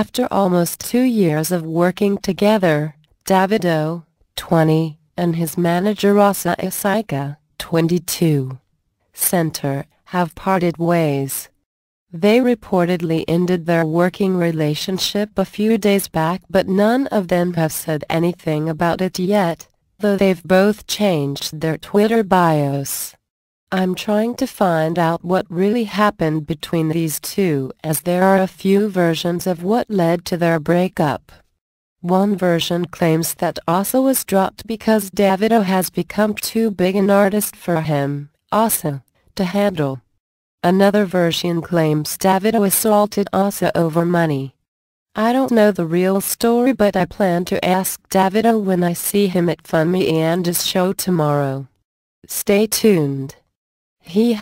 After almost two years of working together, Davido, 20, and his manager Asa Asika, 22, center, have parted ways. They reportedly ended their working relationship a few days back but none of them have said anything about it yet, though they've both changed their Twitter bios. I'm trying to find out what really happened between these two as there are a few versions of what led to their breakup. One version claims that Asa was dropped because Davido has become too big an artist for him, Asa, to handle. Another version claims Davido assaulted Asa over money. I don't know the real story but I plan to ask Davido when I see him at Funny and his show tomorrow. Stay tuned. He